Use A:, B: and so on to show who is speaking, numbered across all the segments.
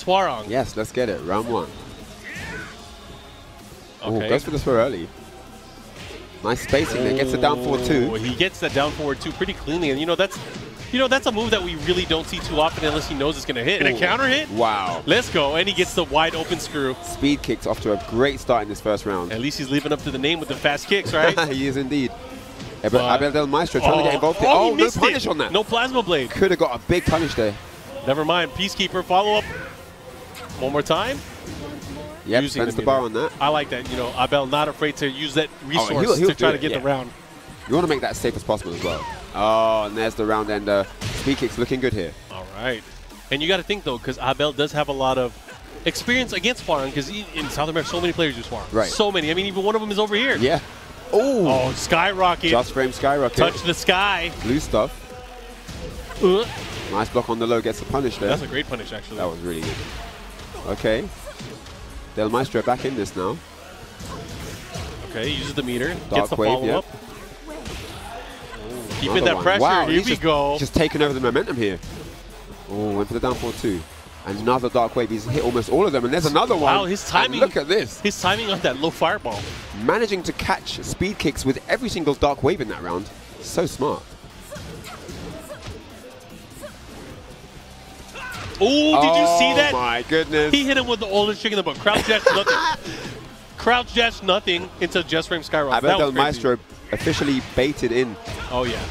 A: to Hwoarang.
B: Yes, let's get it. Round one. Oh,
A: Okay.
B: goes for the throw early. Nice spacing there. Gets it down 4-2.
A: Oh, He gets that down forward two pretty cleanly, and you know that's, you know that's a move that we really don't see too often unless he knows it's going to hit. And a counter hit.
B: Wow.
A: Let's go, and he gets the wide open screw.
B: Speed kicks off to a great start in this first round.
A: At least he's living up to the name with the fast kicks, right?
B: he is indeed. Abel,
A: But-
B: Abel Del Maestro trying to get oh. involved here.
A: Oh, he
B: Oh, no punish
A: it.
B: on that.
A: No plasma blade.
B: Could have got a big punish there.
A: Never mind. Peacekeeper follow up. One more time.
B: Yep,
A: Using
B: spends
A: the
B: the bar on that.
A: I like that. You know, Abel not afraid to use that resource
B: he'll- he'll
A: to try to get the round.
B: You want to make that as safe as possible as well. Oh, and there's the round ender. Speed kicks looking good here.
A: All right. And you got to think though, because Abel does have a lot of experience against Hwoarang, because in South America, so many players use Hwoarang.
B: Right.
A: So many. I mean, even one of them is over here.
B: Yeah. Oh,
A: Oh, skyrocket.
B: just frame skyrocket.
A: touch the sky.
B: Blue stuff.
A: Uh,
B: Nice block on the low. Gets the punish there.
A: that's a great punish, actually.
B: That was really good. Okay. Del Maestro back in this now.
A: okay, uses the meter.
B: Dark
A: gets the
B: wave,
A: follow
B: yeah.
A: up. Keeping that
B: one.
A: pressure.
B: Wow,
A: here we
B: just,
A: go.
B: Just taking over the momentum here. Oh, went for the down too. Another dark wave. He's hit almost all of them, and there's another one.
A: Wow, his
B: And
A: timing-
B: look at this.
A: His timing on that low fireball.
B: Managing to catch speed kicks with every single dark wave in that round. So smart.
A: Oh, did you see
B: Oh
A: that?
B: my goodness.
A: He hit him with the oldest chicken in the book. Crouch dash nothing. Crouch dash nothing into just frame skyrocket.
B: Abel
A: That
B: Del
A: was.
B: Maestro officially baited in.
A: Oh yeah.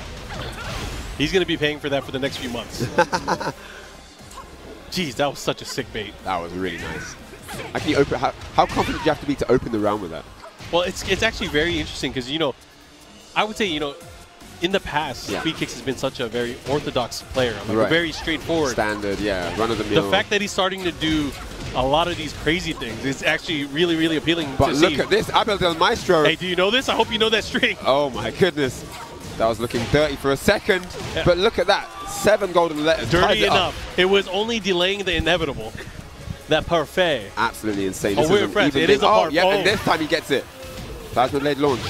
A: He's gonna be paying for that for the next few months. Jeez, that was such a sick bait.
B: That was really nice. You open, how, how confident do you have to be to open the round with that?
A: Well, it's it's actually very interesting because you know, I would say you know, in the past,
B: Yeah.
A: Speed Kicks has been such a very orthodox player, like
B: Right.
A: very straightforward.
B: Standard, yeah, run of the
A: The fact that he's starting to do a lot of these crazy things is actually really really appealing
B: but look
A: see.
B: at this, Abel Del Maestro.
A: Hey, do you know this? I hope you know that string.
B: Oh my goodness. That was looking dirty for a second.
A: Yeah.
B: But look at that. Seven golden letters.
A: Dirty
B: it up.
A: enough. It was only delaying the inevitable. That parfait.
B: Absolutely insane.
A: Oh,
B: This
A: we're
B: is an
A: friends.
B: even
A: It is a
B: Oh,
A: part-
B: yeah, and this time he gets it. Plasma blade launch.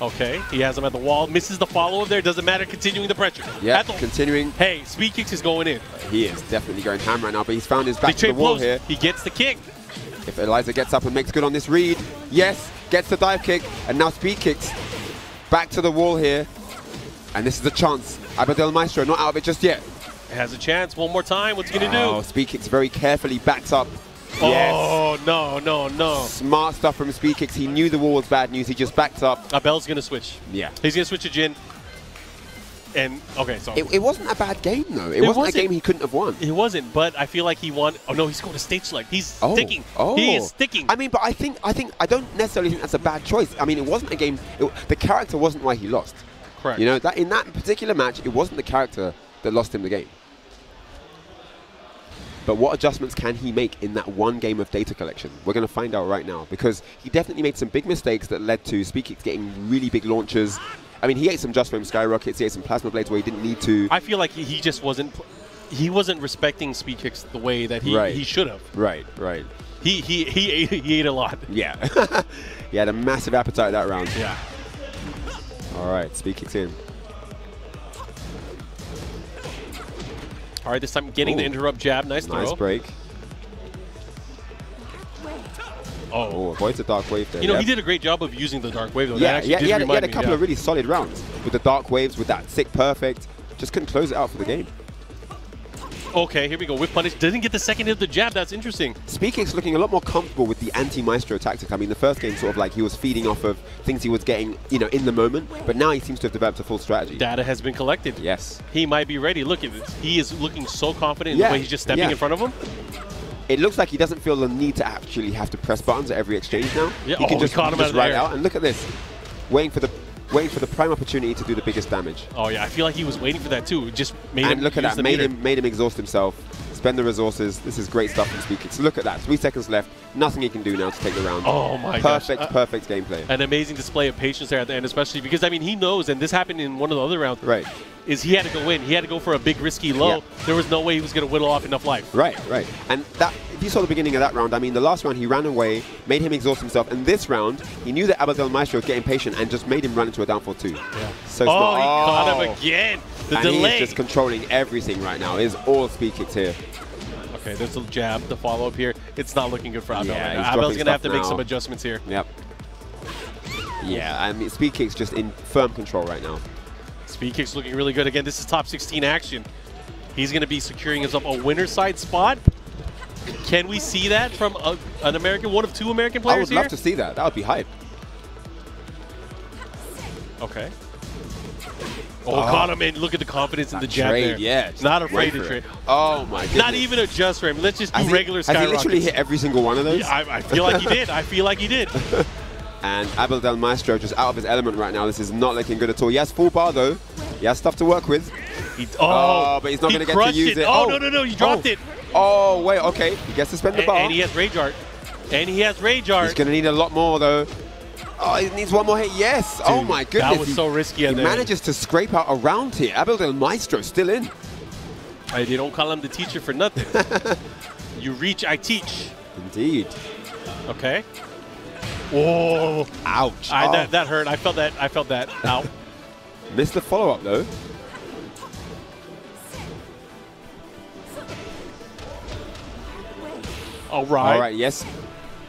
A: Okay, he has him at the wall. Misses the follow up there. Doesn't matter. Continuing the pressure.
B: Yeah,
A: the-
B: continuing.
A: hey, Speed Kicks is going in.
B: He is definitely going ham right now, but he's found his back to the wall
A: blows.
B: here.
A: He gets the kick.
B: If Eliza gets up and makes good on this read, yes, gets the dive kick, and now speed kicks. Back to the wall here. And this is a chance. Abel Del Maestro not out of it just yet.
A: Has a chance. One more time. What's he gonna
B: Oh,
A: do?
B: speed kicks very carefully backs up. Yes.
A: Oh no, no, no.
B: Smart stuff from speed kicks. He knew the wall was bad news. He just backed up.
A: Abel's gonna switch.
B: Yeah.
A: He's gonna switch to Jin. And okay, so
B: It, it wasn't a bad game though. It,
A: It
B: wasn't,
A: wasn't.
B: a game he couldn't have won.
A: It wasn't, but I feel like he won. Oh no, he's going to stage select. He's
B: Oh,
A: sticking.
B: oh.
A: He is sticking.
B: I mean, but I think I think I don't necessarily think that's a bad choice. I mean, it wasn't a game. It, the character wasn't why he lost.
A: Correct.
B: You know that in that particular match, it wasn't the character that lost him the game. But what adjustments can he make in that one game of data collection? We're going to find out right now because he definitely made some big mistakes that led to Speedkicks getting really big launches. I mean, he ate some just frame skyrockets, he ate some plasma blades where he didn't need to.
A: I feel like he, he just wasn't. He wasn't respecting speed kicks the way that he,
B: Right.
A: he should have.
B: right, right.
A: He he he ate, he ate a lot.
B: Yeah. he had a massive appetite that round.
A: Yeah.
B: All right, Speedkicks in.
A: All right, this time getting the interrupt jab. Nice,
B: Nice
A: throw.
B: break.
A: Oh.
B: Oh, avoids a dark wave there.
A: You know,
B: yep.
A: he did a great job of using the dark wave, though.
B: Yeah, yeah,
A: did
B: he had, he had a
A: me,
B: couple
A: yeah.
B: of really solid rounds with the dark waves, with that sick perfect. Just couldn't close it out for the game.
A: Okay, here we go. Whip punish. Didn't get the second hit of the jab. That's interesting.
B: Speaking's looking a lot more comfortable with the anti-maestro tactic. I mean, the first game sort of like he was feeding off of things he was getting, you know, in the moment, but now he seems to have developed a full strategy.
A: Data has been collected.
B: Yes.
A: He might be ready. Look. He is looking so confident in
B: Yeah,
A: the way he's just stepping
B: yeah.
A: in front of him.
B: It looks like he doesn't feel the need to actually have to press buttons at every exchange now.
A: Yeah,
B: He can
A: oh, he
B: just,
A: caught him
B: just
A: out air.
B: out. And look at this. Waiting for the waiting for the prime opportunity to do the biggest damage.
A: Oh yeah, I feel like he was waiting for that too. Just made
B: and
A: him
B: look at that, made
A: meter.
B: him, made him exhaust himself, spend the resources. This is great stuff from Speedkicks. So look at that, three seconds left. Nothing he can do now to take the round.
A: Oh my gosh.
B: Perfect,
A: Uh,
B: perfect gameplay.
A: An amazing display of patience there at the end, especially because I mean he knows, and this happened in one of the other rounds.
B: Right.
A: Is he had to go in. He had to go for a big risky low.
B: Yeah.
A: There was no way he was going to whittle off enough life.
B: Right, right. And that, if you saw the beginning of that round, I mean, the last round he ran away, made him exhaust himself. And this round, he knew that Abel Del Maestro was getting patient and just made him run into a downfall too.
A: Yeah.
B: So
A: oh,
B: smart.
A: he caught
B: Oh.
A: him again. The
B: and
A: delay.
B: he's just controlling everything right now. It's all speed kicks here.
A: Okay, there's a jab, the follow up here. It's not looking good for Abel.
B: Yeah,
A: right. Abel's going to have to
B: stuff
A: make some adjustments here.
B: Yep. Yeah, I mean, speed kicks just in firm control right now.
A: Speed kick's looking really good. Again, this is top 16 action. He's going to be securing himself a winner side spot. Can we see that from a, an American, one of two American players I
B: would
A: here?
B: love to see that. That would be hype.
A: Okay. Oh,
B: Oh.
A: caught him in. Look at the confidence in the jab
B: trade,
A: there.
B: yeah.
A: Not afraid to
B: it.
A: trade.
B: Oh my goodness.
A: Not even a just him. Let's just do regular
B: Has he literally hit every single one of those?
A: Yeah, I, I feel like he did. I feel like he did.
B: And Abel Del Maestro just out of his element right now. This is not looking good at all. He has full bar though. He has stuff to work with.
A: He,
B: Oh, oh but he's not
A: he
B: gonna get to use it.
A: Oh,
B: Oh.
A: no, no, no. You dropped
B: Oh.
A: it.
B: Oh wait, okay. He gets to spend the bar.
A: and he has Rage Art. And he has Rage art.
B: He's going to need a lot more though. Oh, he needs one more hit. Yes. oh
A: Dude,
B: my
A: that
B: goodness.
A: was
B: He-
A: so risky
B: He manages to scrape out around here. Abel Del Maestro still in.
A: Hey, they don't call him the teacher for nothing. you reach, I teach.
B: Indeed.
A: Okay. Whoa.
B: Ouch.
A: I,
B: Oh,
A: that, that hurt. I felt that. I felt that. Ow.
B: Missed the follow up though.
A: All right.
B: All right. Yes.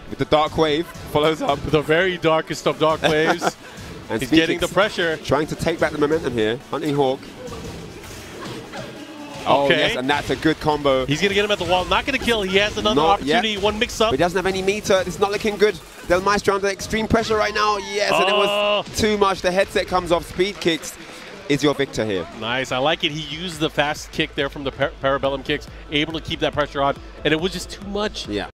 B: With the dark wave follows up.
A: The very darkest of dark waves.
B: And
A: He's getting the pressure.
B: Trying to take back the momentum here. Hunting Hawk. Oh
A: Okay.
B: yes, and that's a good combo.
A: He's going to get him at the wall. Not going to kill. He has another
B: Not yet.
A: opportunity. One mix up.
B: But he doesn't have any meter. It's not looking good. Del Maestro under extreme pressure right now. Yes, and it
A: Oh.
B: was too much. The headset comes off. Speed kicks is your victor here.
A: Nice. I like it. He used the fast kick there from the par- Parabellum kicks, able to keep that pressure on. And it was just too much.
B: Yeah.